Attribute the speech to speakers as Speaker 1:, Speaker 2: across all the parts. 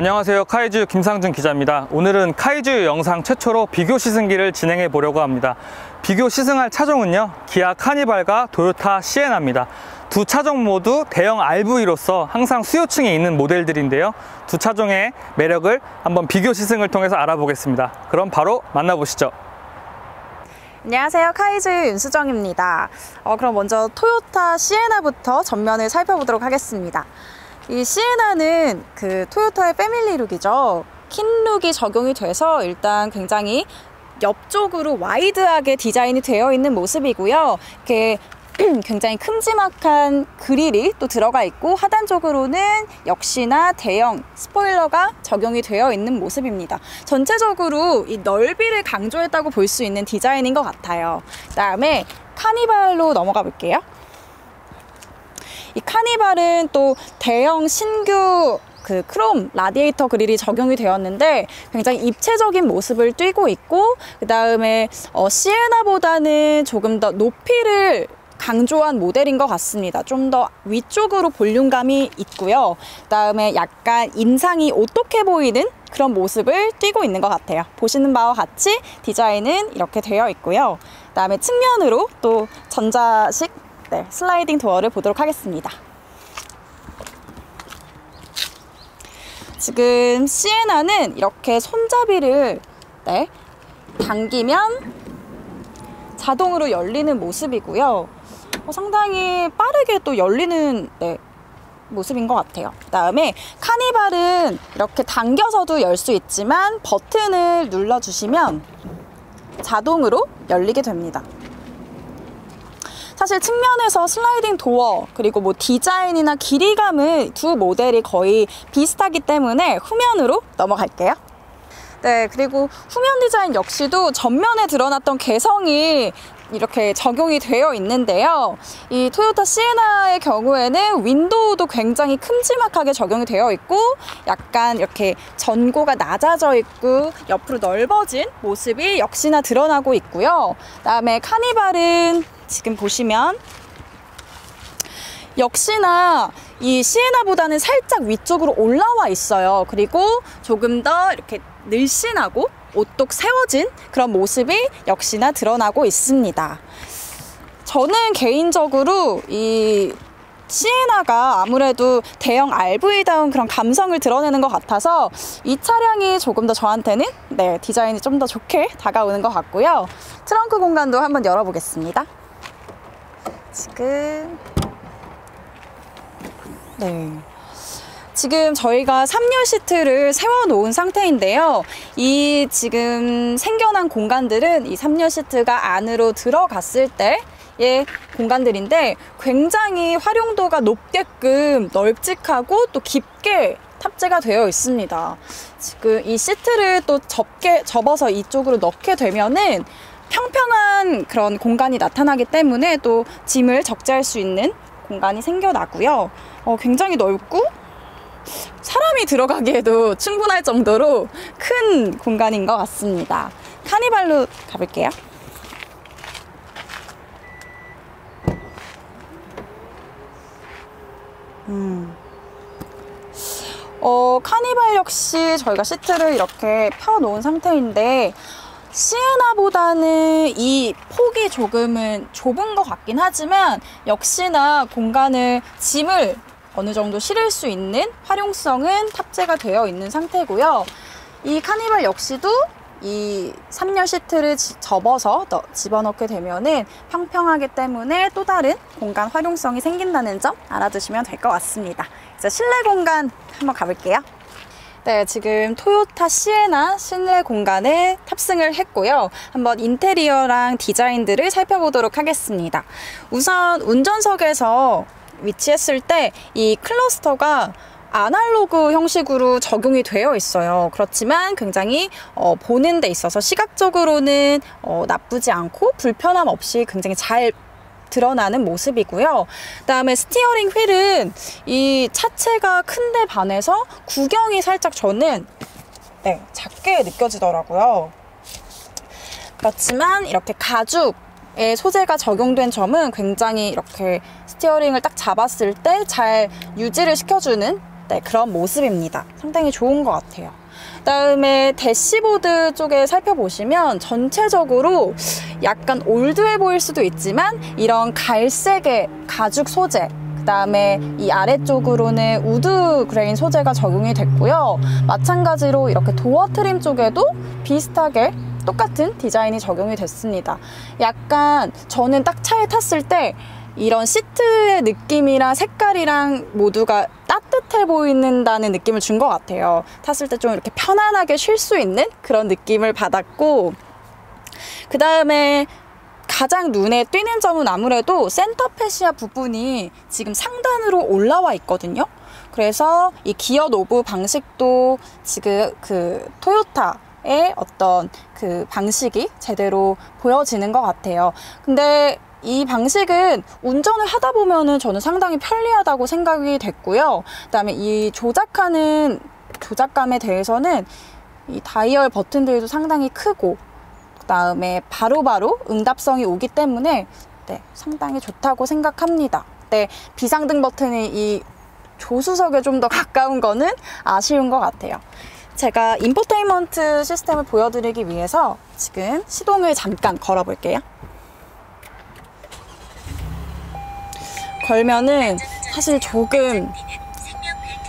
Speaker 1: 안녕하세요. 카이즈 김상준 기자입니다. 오늘은 카이즈 영상 최초로 비교 시승기를 진행해 보려고 합니다. 비교 시승할 차종은요, 기아 카니발과 도요타 시에나입니다. 두 차종 모두 대형 RV로서 항상 수요층에 있는 모델들인데요. 두 차종의 매력을 한번 비교 시승을 통해서 알아보겠습니다. 그럼 바로 만나보시죠.
Speaker 2: 안녕하세요. 카이즈 윤수정입니다. 어, 그럼 먼저 토요타 시에나부터 전면을 살펴보도록 하겠습니다. 이 시에나는 그 토요타의 family look이죠. Keen Look이 적용이 돼서 일단 굉장히 옆쪽으로 wide하게 디자인이 되어 있는 모습이고요. 이렇게 굉장히 큼지막한 그릴이 또 들어가 있고 하단 쪽으로는 역시나 대형 스포일러가 적용이 되어 있는 모습입니다. 전체적으로 이 넓이를 강조했다고 볼 수 있는 디자인인 것 같아요. 그 다음에 카니발로 넘어가 볼게요. 이 카니발은 또 대형 신규 그 크롬 라디에이터 그릴이 적용이 되었는데 굉장히 입체적인 모습을 띠고 있고 그 다음에 어, 시에나보다는 조금 더 높이를 강조한 모델인 것 같습니다. 좀 더 위쪽으로 볼륨감이 있고요. 그 다음에 약간 인상이 오똑해 보이는 그런 모습을 띠고 있는 것 같아요. 보시는 바와 같이 디자인은 이렇게 되어 있고요. 그 다음에 측면으로 또 전자식 네, 슬라이딩 도어를 보도록 하겠습니다. 지금 시에나는 이렇게 손잡이를 네, 당기면 자동으로 열리는 모습이고요. 어, 상당히 빠르게 또 열리는 네, 모습인 것 같아요. 그 다음에 카니발은 이렇게 당겨서도 열 수 있지만 버튼을 눌러주시면 자동으로 열리게 됩니다. 사실 측면에서 슬라이딩 도어 그리고 뭐 디자인이나 길이감은 두 모델이 거의 비슷하기 때문에 후면으로 넘어갈게요. 네, 그리고 후면 디자인 역시도 전면에 드러났던 개성이 이렇게 적용이 되어 있는데요. 이 토요타 시에나의 경우에는 윈도우도 굉장히 큼지막하게 적용이 되어 있고 약간 이렇게 전고가 낮아져 있고 옆으로 넓어진 모습이 역시나 드러나고 있고요. 그다음에 카니발은 지금 보시면 역시나 이 시에나보다는 살짝 위쪽으로 올라와 있어요. 그리고 조금 더 이렇게 늘씬하고 오똑 세워진 그런 모습이 역시나 드러나고 있습니다. 저는 개인적으로 이 시에나가 아무래도 대형 RV다운 그런 감성을 드러내는 것 같아서 이 차량이 조금 더 저한테는 네, 디자인이 좀 더 좋게 다가오는 것 같고요. 트렁크 공간도 한번 열어보겠습니다. 지금 네. 지금 저희가 3열 시트를 세워놓은 상태인데요. 이 지금 생겨난 공간들은 이 3열 시트가 안으로 들어갔을 때의 공간들인데 굉장히 활용도가 높게끔 널찍하고 또 깊게 탑재가 되어 있습니다. 지금 이 시트를 또 접게 접어서 이쪽으로 넣게 되면은 평평한 그런 공간이 나타나기 때문에 또 짐을 적재할 수 있는 공간이 생겨나고요. 어, 굉장히 넓고 사람이 들어가기에도 충분할 정도로 큰 공간인 것 같습니다. 카니발로 가볼게요. 음. 어, 카니발 역시 저희가 시트를 이렇게 펴놓은 상태인데 시에나보다는 이 폭이 조금은 좁은 것 같긴 하지만 역시나 공간을 짐을 어느 정도 실을 수 있는 활용성은 탑재가 되어 있는 상태고요. 이 카니발 역시도 이 3열 시트를 접어서 집어넣게 되면은 평평하기 때문에 또 다른 공간 활용성이 생긴다는 점 알아두시면 될 것 같습니다. 이제 실내 공간 한번 가볼게요. 네, 지금 토요타 시에나 실내 공간에 탑승을 했고요. 한번 인테리어랑 디자인들을 살펴보도록 하겠습니다. 우선 운전석에서 위치했을 때 이 cluster가 아날로그 형식으로 적용이 되어 있어요. 그렇지만 굉장히 어, 보는 데 있어서 시각적으로는 어, 나쁘지 않고 불편함 없이 굉장히 잘 드러나는 모습이고요. 그다음에 steering wheel은 이 차체가 큰데 반해서 구경이 살짝 저는 네, 작게 느껴지더라고요. 그렇지만 이렇게 가죽의 소재가 적용된 점은 굉장히 이렇게 steering을 딱 잡았을 때 잘 유지를 시켜주는 네, 그런 모습입니다. 상당히 좋은 것 같아요. 그다음에 대시보드 쪽에 살펴보시면 전체적으로 약간 old해 보일 수도 있지만 이런 갈색의 가죽 소재 그다음에 이 아래쪽으로는 wood grain 소재가 적용이 됐고요. 마찬가지로 이렇게 door trim 쪽에도 비슷하게 똑같은 디자인이 적용이 됐습니다. 약간 저는 딱 차에 탔을 때 이런 시트의 느낌이랑 색깔이랑 모두가 따뜻해 보이는다는 느낌을 준 것 같아요. 탔을 때 좀 이렇게 편안하게 쉴 수 있는 그런 느낌을 받았고, 그 다음에 가장 눈에 띄는 점은 아무래도 center fascia 부분이 지금 상단으로 올라와 있거든요. 그래서 이 gear knob 방식도 지금 그 토요타의 어떤 그 방식이 제대로 보여지는 것 같아요. 근데 이 방식은 운전을 하다 보면은 저는 상당히 편리하다고 생각이 됐고요. 그다음에 이 조작하는 조작감에 대해서는 이 다이얼 버튼들도 상당히 크고 그다음에 바로 바로 응답성이 오기 때문에 네, 상당히 좋다고 생각합니다. 네, 비상등 버튼이 이 조수석에 좀 더 가까운 거는 아쉬운 것 같아요. 제가 인포테인먼트 시스템을 보여드리기 위해서 지금 시동을 잠깐 걸어볼게요. 걸면은 사실 조금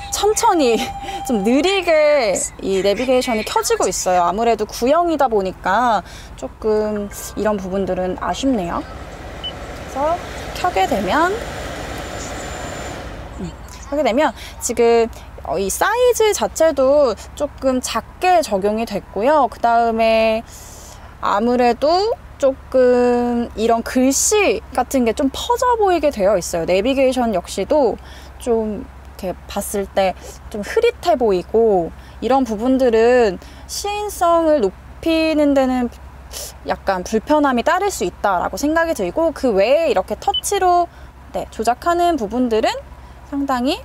Speaker 2: 천천히 좀 느리게 이 내비게이션이 켜지고 있어요. 아무래도 구형이다 보니까 조금 이런 부분들은 아쉽네요. 그래서 켜게 되면 음, 켜게 되면 지금 어, 이 사이즈 자체도 조금 작게 적용이 됐고요. 그 다음에 아무래도 조금 이런 글씨 같은 게 좀 퍼져 보이게 되어 있어요. 내비게이션 역시도 좀 이렇게 봤을 때 좀 흐릿해 보이고 이런 부분들은 시인성을 높이는 데는 약간 불편함이 따를 수 있다라고 생각이 들고 그 외에 이렇게 터치로 네, 조작하는 부분들은 상당히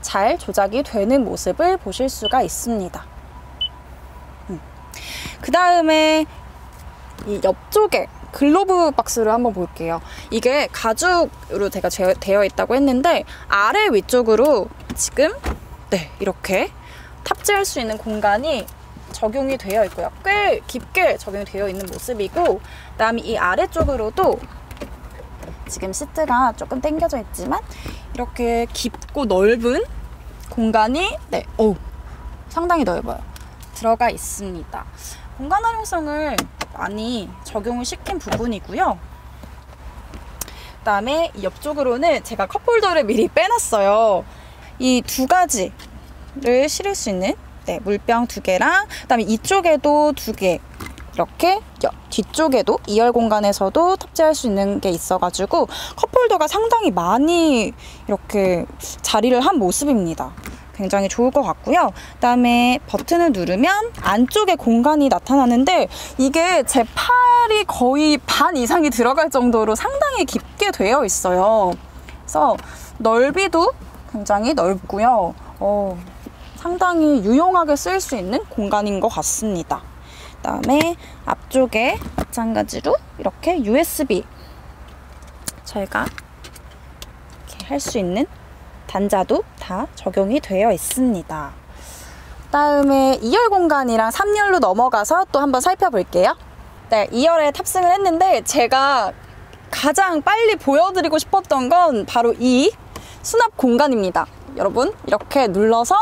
Speaker 2: 잘 조작이 되는 모습을 보실 수가 있습니다. 음. 그 다음에 이 옆쪽에 글로브 박스를 한번 볼게요. 이게 가죽으로 제가 되어 있다고 했는데 아래 위쪽으로 지금 네 이렇게 탑재할 수 있는 공간이 적용이 되어 있고요. 꽤 깊게 적용이 되어 있는 모습이고 그다음에 이 아래쪽으로도 지금 시트가 조금 당겨져 있지만 이렇게 깊고 넓은 공간이 네, 오 상당히 넓어요. 들어가 있습니다. 공간 활용성을 많이 적용을 시킨 부분이고요. 그 다음에 옆쪽으로는 제가 컵홀더를 미리 빼놨어요. 이 두 가지를 실을 수 있는 네, 물병 두 개랑 그다음에 이쪽에도 두 개 이렇게 뒤쪽에도 2열 공간에서도 탑재할 수 있는 게 있어가지고 컵홀더가 상당히 많이 이렇게 자리를 한 모습입니다. 굉장히 좋을 것 같고요. 그다음에 버튼을 누르면 안쪽에 공간이 나타나는데 이게 제 팔이 거의 반 이상이 들어갈 정도로 상당히 깊게 되어 있어요. 그래서 넓이도 굉장히 넓고요. 어, 상당히 유용하게 쓸 수 있는 공간인 것 같습니다. 그다음에 앞쪽에 마찬가지로 이렇게 USB 저희가 이렇게 할 수 있는 단자도 다 적용이 되어 있습니다. 다음에 2열 공간이랑 3열로 넘어가서 또 한번 살펴볼게요. 네, 2열에 탑승을 했는데 제가 가장 빨리 보여드리고 싶었던 건 바로 이 수납 공간입니다. 여러분 이렇게 눌러서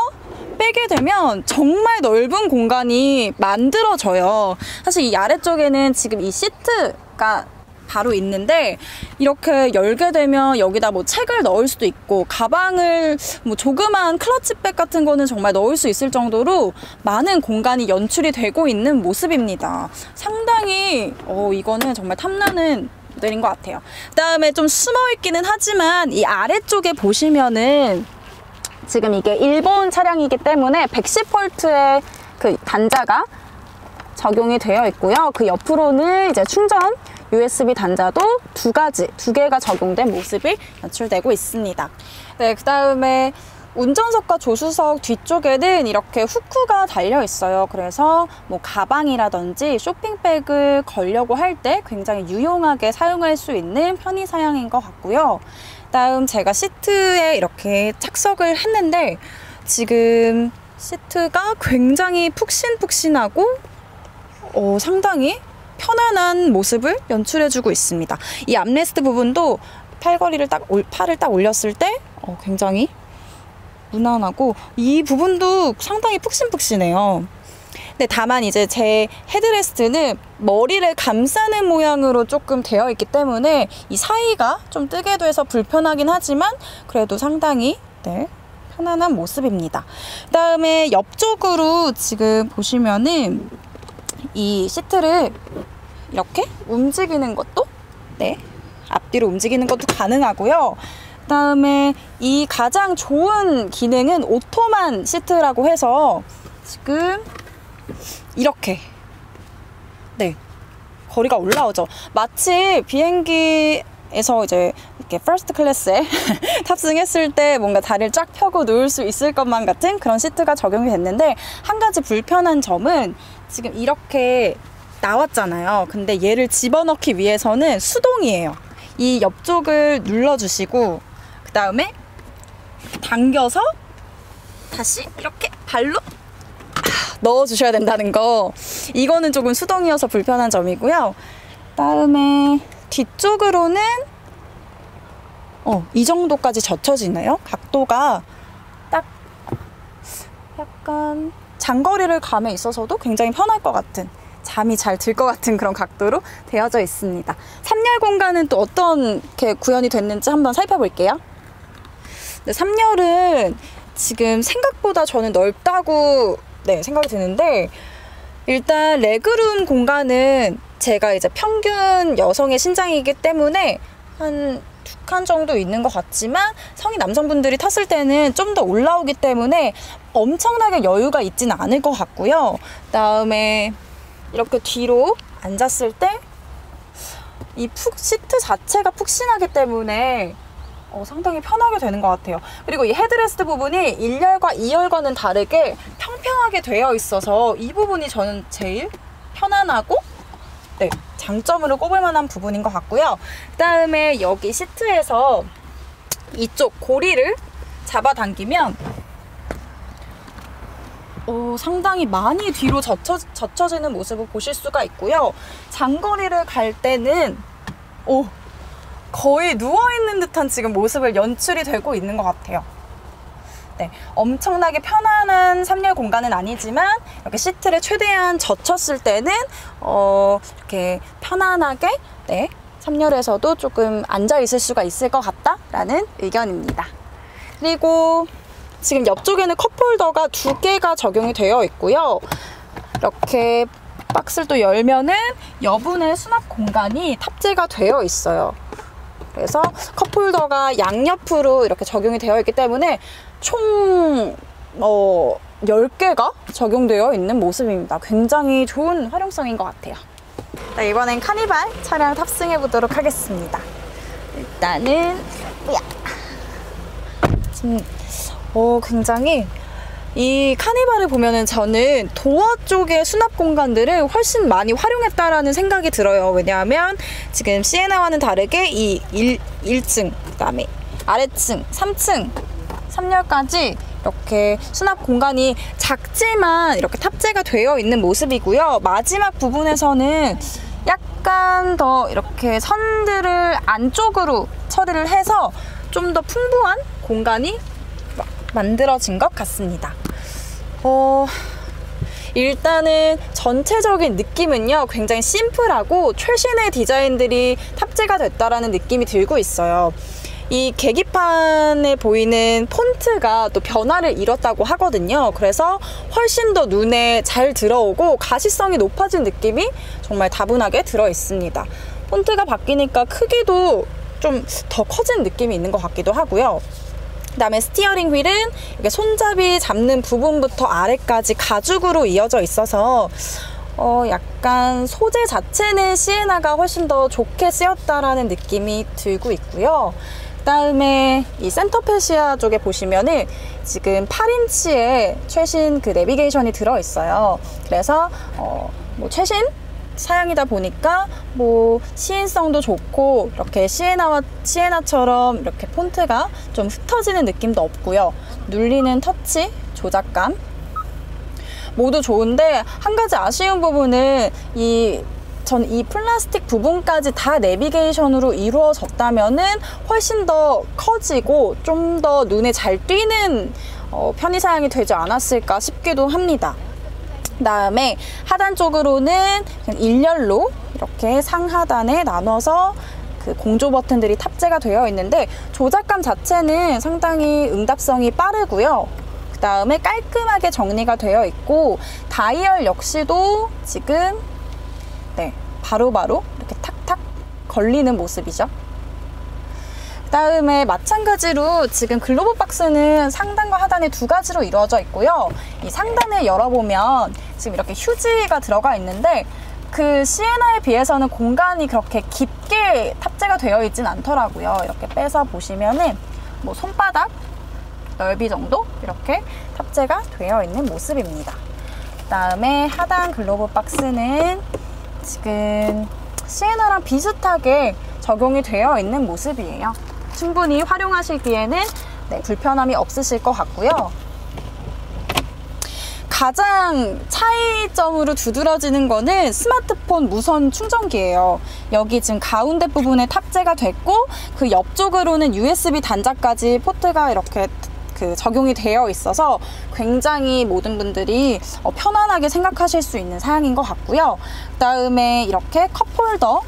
Speaker 2: 빼게 되면 정말 넓은 공간이 만들어져요. 사실 이 아래쪽에는 지금 이 시트가 바로 있는데 이렇게 열게 되면 여기다 뭐 책을 넣을 수도 있고 가방을 뭐 조그만 클러치백 같은 거는 정말 넣을 수 있을 정도로 많은 공간이 연출이 되고 있는 모습입니다. 상당히 어 이거는 정말 탐나는 모델인 것 같아요. 그 다음에 좀 숨어 있기는 하지만 이 아래쪽에 보시면은 지금 이게 일본 차량이기 때문에 110V의 그 단자가 적용이 되어 있고요. 그 옆으로는 이제 충전 USB 단자도 두 가지, 두 개가 적용된 모습이 연출되고 있습니다. 네, 그 다음에 운전석과 조수석 뒤쪽에는 이렇게 후크가 달려 있어요. 그래서 뭐 가방이라든지 쇼핑백을 걸려고 할 때 굉장히 유용하게 사용할 수 있는 편의 사양인 것 같고요. 다음 제가 시트에 이렇게 착석을 했는데 지금 시트가 굉장히 푹신푹신하고 어, 상당히 편안한 모습을 연출해주고 있습니다. 이 armrest 부분도 팔걸이를 딱 올- 팔을 딱 올렸을 때 어, 굉장히 무난하고 이 부분도 상당히 푹신푹신해요. 근데 다만 이제 제 headrest는 머리를 감싸는 모양으로 조금 되어 있기 때문에 이 사이가 좀 뜨게도 해서 불편하긴 하지만 그래도 상당히 네, 편안한 모습입니다. 그 다음에 옆쪽으로 지금 보시면은 이 시트를 이렇게 움직이는 것도 네 앞뒤로 움직이는 것도 가능하고요. 그 다음에 이 가장 좋은 기능은 오토만 시트라고 해서 지금 이렇게 네 거리가 올라오죠. 마치 비행기 에서 이제 이렇게 first class에 탑승했을 때 뭔가 다리를 쫙 펴고 누울 수 있을 것만 같은 그런 시트가 적용이 됐는데 한 가지 불편한 점은 지금 이렇게 나왔잖아요. 근데 얘를 집어넣기 위해서는 수동이에요. 이 옆쪽을 눌러주시고 그 다음에 당겨서 다시 이렇게 발로 넣어주셔야 된다는 거. 이거는 조금 수동이어서 불편한 점이고요. 다음에 뒤쪽으로는 어, 이 정도까지 젖혀지네요. 각도가 딱 약간 장거리를 감에 있어서도 굉장히 편할 것 같은 잠이 잘 들 것 같은 그런 각도로 되어져 있습니다. 3열 공간은 또 어떤 게 구현이 됐는지 한번 살펴볼게요. 네, 3열은 지금 생각보다 저는 넓다고 네, 생각이 드는데 일단 레그룸 공간은 제가 이제 평균 여성의 신장이기 때문에 한 두 칸 정도 있는 것 같지만 성인 남성분들이 탔을 때는 좀 더 올라오기 때문에 엄청나게 여유가 있지는 않을 것 같고요. 그다음에 이렇게 뒤로 앉았을 때 이 푹 시트 자체가 푹신하기 때문에 어, 상당히 편하게 되는 것 같아요. 그리고 이 헤드레스트 부분이 1열과 2열과는 다르게 평평하게 되어 있어서 이 부분이 저는 제일 편안하고 네, 장점으로 꼽을 만한 부분인 것 같고요. 그 다음에 여기 시트에서 이쪽 고리를 잡아당기면 어, 상당히 많이 뒤로 젖혀, 젖혀지는 모습을 보실 수가 있고요. 장거리를 갈 때는 오, 거의 누워있는 듯한 지금 모습을 연출이 되고 있는 것 같아요. 네, 엄청나게 편안한 3열 공간은 아니지만 이렇게 시트를 최대한 젖혔을 때는 어, 이렇게 편안하게 네, 3열에서도 조금 앉아 있을 수가 있을 것 같다라는 의견입니다. 그리고 지금 옆쪽에는 컵홀더가 두 개가 적용이 되어 있고요. 이렇게 박스를 또 열면은 여분의 수납 공간이 탑재가 되어 있어요. 그래서 컵홀더가 양옆으로 이렇게 적용이 되어 있기 때문에 총 어, 10개가 적용되어 있는 모습입니다. 굉장히 좋은 활용성인 것 같아요. 네, 이번엔 카니발 차량 탑승해 보도록 하겠습니다. 일단은 으야. 지금 어, 굉장히 이 카니발을 보면은 저는 도어 쪽의 수납 공간들을 훨씬 많이 활용했다라는 생각이 들어요. 왜냐하면 지금 시에나와는 다르게 이 1, 1층, 그 다음에 아래층, 3층, 3열까지 이렇게 수납 공간이 작지만 이렇게 탑재가 되어 있는 모습이고요. 마지막 부분에서는 약간 더 이렇게 선들을 안쪽으로 처리를 해서 좀 더 풍부한 공간이 만들어진 것 같습니다. 어, 일단은 전체적인 느낌은요, 굉장히 심플하고 최신의 디자인들이 탑재가 됐다라는 느낌이 들고 있어요. 이 계기판에 보이는 폰트가 또 변화를 이뤘다고 하거든요. 그래서 훨씬 더 눈에 잘 들어오고 가시성이 높아진 느낌이 정말 다분하게 들어 있습니다. 폰트가 바뀌니까 크기도 좀 더 커진 느낌이 있는 것 같기도 하고요. 그다음에 steering wheel은 이렇게 손잡이 잡는 부분부터 아래까지 가죽으로 이어져 있어서 어 약간 소재 자체는 시에나가 훨씬 더 좋게 쓰였다라는 느낌이 들고 있고요. 그다음에 이 center fascia 쪽에 보시면은 지금 8인치의 최신 그 내비게이션이 들어 있어요. 그래서 어 뭐 최신 사양이다 보니까 뭐 시인성도 좋고 이렇게 시에나와 시에나처럼 이렇게 폰트가 좀 흩어지는 느낌도 없고요. 눌리는 터치, 조작감 모두 좋은데 한 가지 아쉬운 부분은 이 전이 플라스틱 부분까지 다 내비게이션으로 이루어졌다면은 훨씬 더 커지고 좀 더 눈에 잘 띄는 어, 편의 사양이 되지 않았을까 싶기도 합니다. 그 다음에 하단 쪽으로는 일렬로 이렇게 상하단에 나눠서 그 공조 버튼들이 탑재가 되어 있는데 조작감 자체는 상당히 응답성이 빠르고요. 그 다음에 깔끔하게 정리가 되어 있고 다이얼 역시도 지금 네 바로바로 이렇게 탁탁 걸리는 모습이죠. 그 다음에 마찬가지로 지금 글로브 박스는 상단과 하단에 두 가지로 이루어져 있고요. 이 상단을 열어보면 지금 이렇게 휴지가 들어가 있는데 그 시에나에 비해서는 공간이 그렇게 깊게 탑재가 되어 있진 않더라고요. 이렇게 빼서 보시면은 뭐 손바닥 넓이 정도 이렇게 탑재가 되어 있는 모습입니다. 그 다음에 하단 글로브 박스는 지금 시에나랑 비슷하게 적용이 되어 있는 모습이에요. 충분히 활용하시기에는 네, 불편함이 없으실 것 같고요. 가장 차이점으로 두드러지는 거는 스마트폰 무선 충전기예요. 여기 지금 가운데 부분에 탑재가 됐고 그 옆쪽으로는 USB 단자까지 포트가 이렇게 그 적용이 되어 있어서 굉장히 모든 분들이 어, 편안하게 생각하실 수 있는 사양인 것 같고요. 그다음에 이렇게 cup holder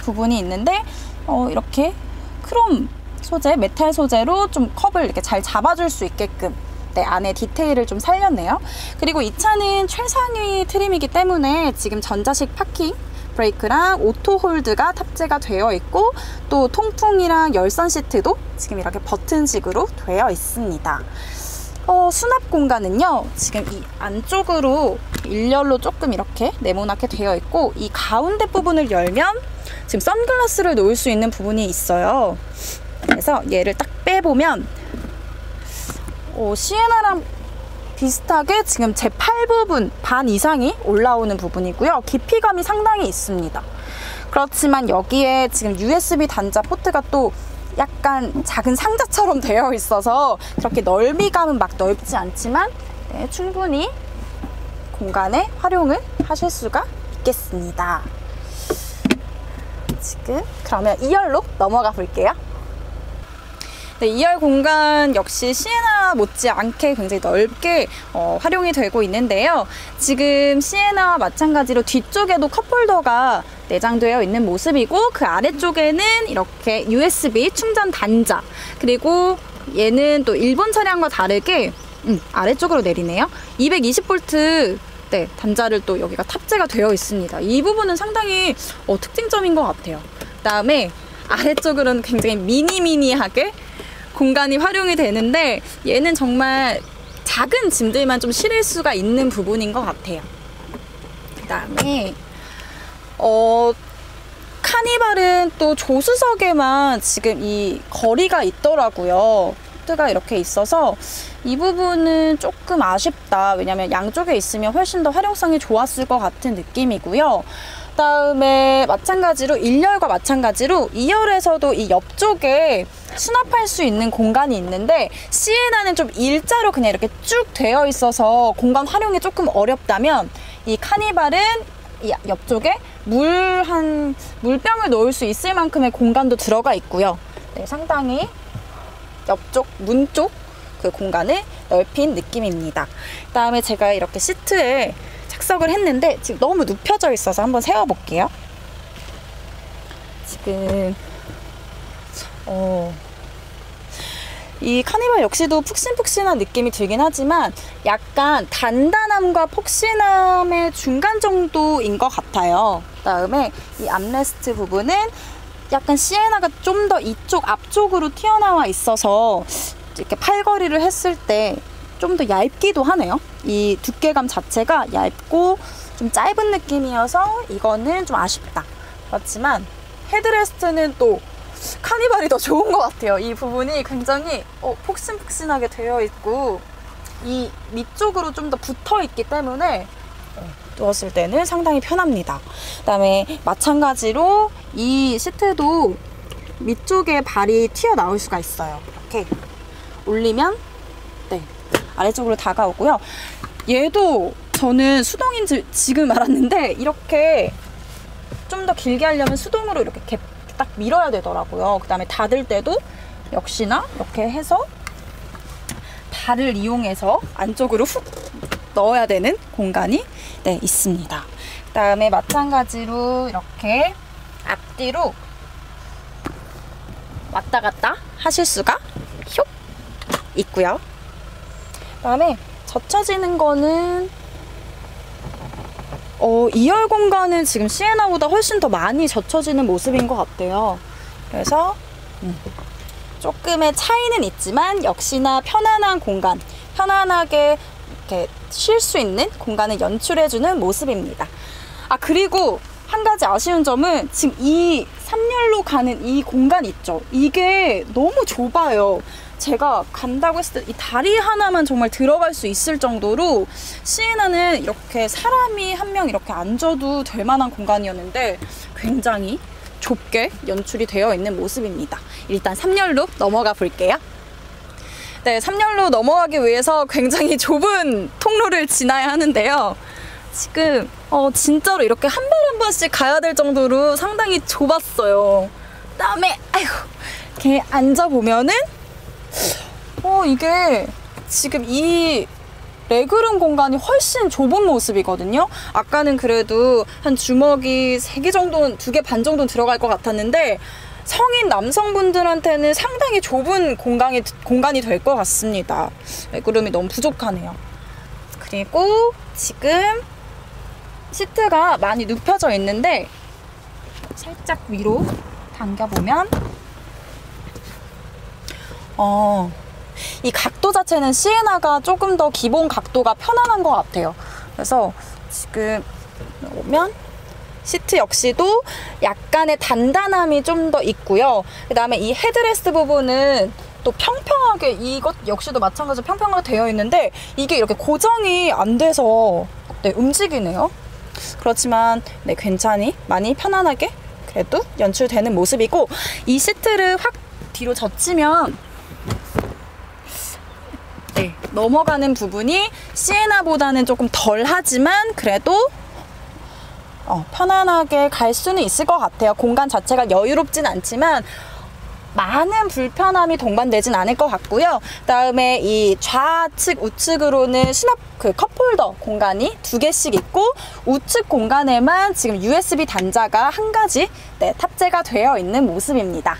Speaker 2: 부분이 있는데 어, 이렇게 크롬 소재, 메탈 소재로 좀 컵을 이렇게 잘 잡아줄 수 있게끔 네, 안에 디테일을 좀 살렸네요. 그리고 이 차는 최상위 trim이기 때문에 지금 전자식 parking brake랑 auto hold가 탑재가 되어 있고 또 통풍이랑 열선 시트도 지금 이렇게 버튼식으로 되어 있습니다. 어, 수납 공간은요, 지금 이 안쪽으로 일렬로 조금 이렇게 네모나게 되어 있고, 이 가운데 부분을 열면 지금 선글라스를 놓을 수 있는 부분이 있어요. 그래서 얘를 딱 빼보면, 어, 시에나랑 비슷하게 지금 제 팔 부분 반 이상이 올라오는 부분이고요. 깊이감이 상당히 있습니다. 그렇지만 여기에 지금 USB 단자 포트가 또 약간 작은 상자처럼 되어 있어서 그렇게 넓이감은 막 넓지 않지만 네, 충분히 공간에 활용을 하실 수가 있겠습니다. 지금 그러면 2열로 넘어가 볼게요. 네, 2열 공간 역시 시에나 못지않게 굉장히 넓게 어, 활용이 되고 있는데요. 지금 시에나와 마찬가지로 뒤쪽에도 컵홀더가 내장되어 있는 모습이고 그 아래쪽에는 이렇게 USB 충전 단자 그리고 얘는 또 일본 차량과 다르게 음, 아래쪽으로 내리네요. 220V 네, 단자를 또 여기가 탑재가 되어 있습니다. 이 부분은 상당히 어, 특징점인 것 같아요. 그다음에 아래쪽으로는 굉장히 미니미니하게 공간이 활용이 되는데 얘는 정말 작은 짐들만 좀 실을 수가 있는 부분인 것 같아요. 그 다음에 어 카니발은 또 조수석에만 지금 이 거리가 있더라고요. 포트가 이렇게 있어서 이 부분은 조금 아쉽다. 왜냐면 양쪽에 있으면 훨씬 더 활용성이 좋았을 것 같은 느낌이고요. 그다음에 마찬가지로 1열과 마찬가지로 2열에서도 이 옆쪽에 수납할 수 있는 공간이 있는데 시에나는 좀 일자로 그냥 이렇게 쭉 되어 있어서 공간 활용이 조금 어렵다면 이 카니발은 이 옆쪽에 물 한 물병을 넣을 수 있을 만큼의 공간도 들어가 있고요. 네, 상당히 옆쪽 문 쪽 그 공간을 넓힌 느낌입니다. 그다음에 제가 이렇게 시트에 착석을 했는데 지금 너무 눕혀져 있어서 한번 세워볼게요. 지금 어, 이 카니발 역시도 푹신푹신한 느낌이 들긴 하지만 약간 단단함과 폭신함의 중간 정도인 것 같아요. 그다음에 이 armrest 부분은 약간 시에나가 좀 더 이쪽 앞쪽으로 튀어나와 있어서 이렇게 팔걸이를 했을 때 좀 더 얇기도 하네요. 이 두께감 자체가 얇고 좀 짧은 느낌이어서 이거는 좀 아쉽다. 그렇지만 headrest는 또 카니발이 더 좋은 것 같아요. 이 부분이 굉장히 어, 폭신폭신하게 되어 있고 이 밑쪽으로 좀 더 붙어 있기 때문에 누웠을 때는 상당히 편합니다. 그다음에 마찬가지로 이 시트도 밑쪽에 발이 튀어나올 수가 있어요. 이렇게 올리면 네 아래쪽으로 다가오고요. 얘도 저는 수동인 지 지금 알았는데 이렇게 좀 더 길게 하려면 수동으로 이렇게 개- 딱 밀어야 되더라고요. 그 다음에 닫을 때도 역시나 이렇게 해서 발을 이용해서 안쪽으로 훅 넣어야 되는 공간이 네, 있습니다. 그 다음에 마찬가지로 이렇게 앞뒤로 왔다 갔다 하실 수가 슉 있고요. 그 다음에 젖혀지는 거는 어, 2열 공간은 지금 시에나보다 훨씬 더 많이 젖혀지는 모습인 것 같아요. 그래서 음, 조금의 차이는 있지만 역시나 편안한 공간, 편안하게 이렇게 쉴 수 있는 공간을 연출해주는 모습입니다. 아 그리고 한 가지 아쉬운 점은 지금 이 3열로 가는 이 공간 있죠. 이게 너무 좁아요. 제가 간다고 했을 때 이 다리 하나만 정말 들어갈 수 있을 정도로 시에나는 이렇게 사람이 한 명 이렇게 앉아도 될 만한 공간이었는데 굉장히 좁게 연출이 되어 있는 모습입니다. 일단 3열로 넘어가 볼게요. 네, 3열로 넘어가기 위해서 굉장히 좁은 통로를 지나야 하는데요. 지금 어, 진짜로 이렇게 한번한 번씩 가야 될 정도로 상당히 좁았어요. 그다음에 아이고 이렇게 앉아 보면은 어 이게 지금 이 레그룸 공간이 훨씬 좁은 모습이거든요. 아까는 그래도 한 주먹이 세개 정도는 두개반 정도는 들어갈 것 같았는데 성인 남성분들한테는 상당히 좁은 공간이 공간이 될 것 같습니다. 레그룸이 너무 부족하네요. 그리고 지금 시트가 많이 눕혀져 있는데 살짝 위로 당겨보면 어, 이 각도 자체는 시에나가 조금 더 기본 각도가 편안한 것 같아요. 그래서 지금 보면 시트 역시도 약간의 단단함이 좀 더 있고요. 그 다음에 이 헤드레스트 부분은 또 평평하게 이것 역시도 마찬가지로 평평하게 되어 있는데 이게 이렇게 고정이 안 돼서 네, 움직이네요. 그렇지만 네, 굉장히 많이 편안하게 그래도 연출되는 모습이고 이 시트를 확 뒤로 젖히면 네, 넘어가는 부분이 시에나보다는 조금 덜 하지만 그래도 어, 편안하게 갈 수는 있을 것 같아요. 공간 자체가 여유롭진 않지만 많은 불편함이 동반되진 않을 것 같고요. 그다음에 이 좌측 우측으로는 수납 그 컵홀더 공간이 두 개씩 있고 우측 공간에만 지금 USB 단자가 한 가지 네, 탑재가 되어 있는 모습입니다.